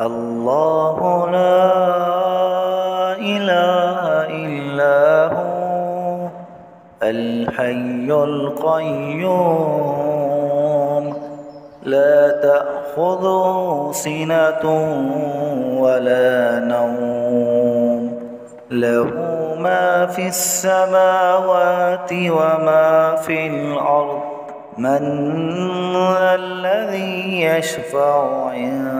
الله لا إله إلا هو الحي القيوم. لا تأخذه سنة ولا نوم. له ما في السماوات وما في الأرض. من الذي يشفع عنده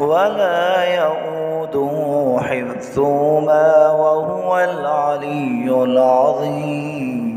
ولا يؤوده حفظهما وهو العلي العظيم.